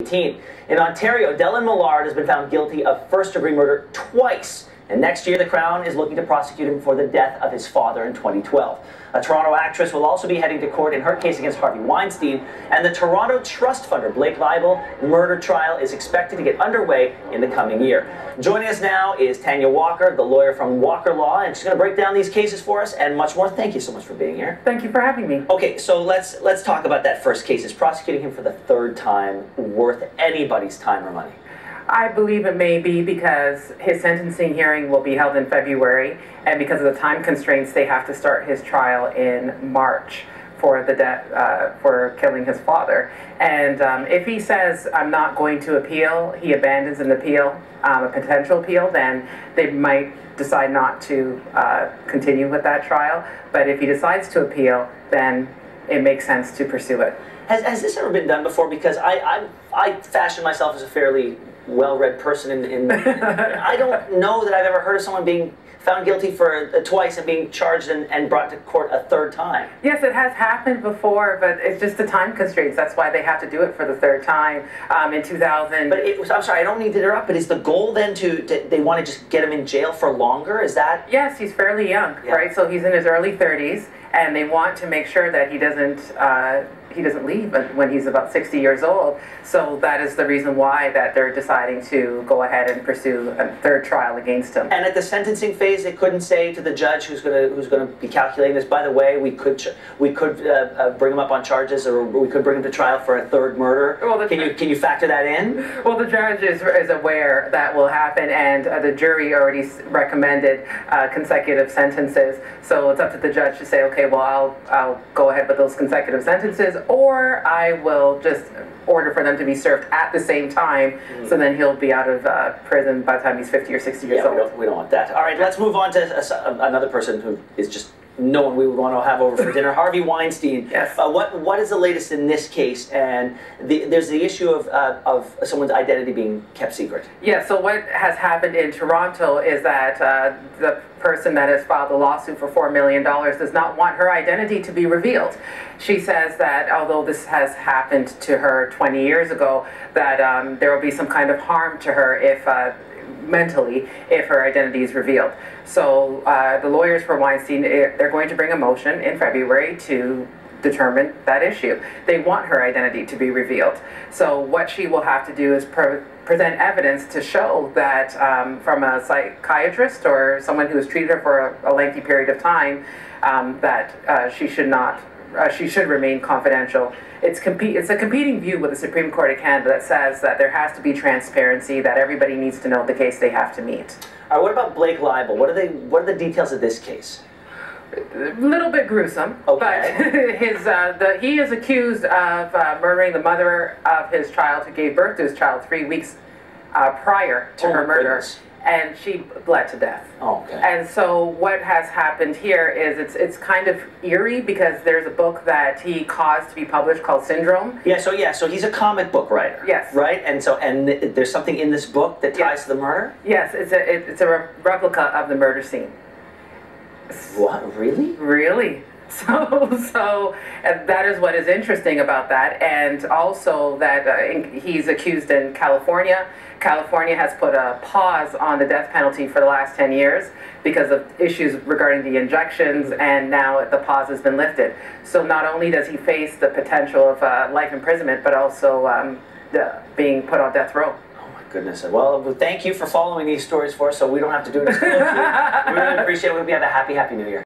In Ontario, Dellen Millard has been found guilty of first-degree murder twice. And next year, the Crown is looking to prosecute him for the death of his father in 2012. A Toronto actress will also be heading to court in her case against Harvey Weinstein, and the Toronto trust funder Blake Leibel murder trial is expected to get underway in the coming year. Joining us now is Tanya Walker, the lawyer from Walker Law, and she's going to break down these cases for us and much more. Thank you so much for being here. Thank you for having me. Okay, so let's let's talk about that first case. Is prosecuting him for the third time worth anybody's time or money? I believe it may be because his sentencing hearing will be held in February, and because of the time constraints, they have to start his trial in March for the death uh, for killing his father. And um, if he says I'm not going to appeal, he abandons an appeal, um, a potential appeal, then they might decide not to uh, continue with that trial. But if he decides to appeal, then it makes sense to pursue it. Has, has this ever been done before? Because I, I, I fashion myself as a fairly well-read person in, in I don't know that I've ever heard of someone being found guilty for uh, twice and being charged and, and, brought to court a third time. Yes, it has happened before, but it's just the time constraints. That's why they have to do it for the third time um, in 2000. But it, was, I'm sorry, I don't need to interrupt, but is the goal then to, to, they want to just get him in jail for longer? Is that? Yes, he's fairly young, yeah. right? So he's in his early 30s, and they want to make sure that he doesn't uh, he doesn't leave when he's about 60 years old. So that is the reason why that they're deciding to go ahead and pursue a third trial against him. And at the sentencing phase, they couldn't say to the judge who's going to who's going to be calculating this. By the way, we could we could uh, uh, bring him up on charges, or we could bring him to trial for a third murder. Well, can you can you factor that in? Well, the judge is, is aware that will happen, and uh, the jury already recommended uh, consecutive sentences. So it's up to the judge to say, okay, well, I'll I'll go ahead with those consecutive sentences or I will just order for them to be served at the same time, mm. so then he'll be out of uh, prison by the time he's 50 or 60 years yeah, old. We don't, we don't want that. All right, let's move on to a, another person who is just no one we would want to have over for dinner. Harvey Weinstein. Yes. Uh, what What is the latest in this case? And the, there's the issue of uh, of someone's identity being kept secret. Yeah. So what has happened in Toronto is that uh, the person that has filed a lawsuit for four million dollars does not want her identity to be revealed. She says that although this has happened to her 20 years ago, that um, there will be some kind of harm to her if uh, mentally if her identity is revealed. So uh, the lawyers for Weinstein, eh, they're going to bring a motion in February to determine that issue. They want her identity to be revealed. So what she will have to do is pre present evidence to show that um, from a psychiatrist or someone who has treated her for a, a lengthy period of time um, that uh, she should not uh, she should remain confidential. It's, compete, it's a competing view with the Supreme Court of Canada that says that there has to be transparency, that everybody needs to know the case they have to meet. All right, what about Blake Leibel? What are, they, what are the details of this case? A little bit gruesome, okay. but his uh, the, he is accused of uh, murdering the mother of his child, who gave birth to his child three weeks uh, prior to oh her murder. Goodness and she bled to death. Oh, okay. And so what has happened here is it's it's kind of eerie because there's a book that he caused to be published called Syndrome. Yeah. So yeah. So he's a comic book writer. Yes. Right. And so and there's something in this book that ties yes. to the murder. Yes. It's a it, it's a re replica of the murder scene. What? Really? Really. So, so that is what is interesting about that, and also that uh, he's accused in California. California has put a pause on the death penalty for the last 10 years because of issues regarding the injections, and now the pause has been lifted. So not only does he face the potential of uh, life imprisonment, but also um, the, being put on death row Oh my goodness. Well, thank you for following these stories for us so we don't have to do it. we really appreciate it. We hope you have a happy, happy new year.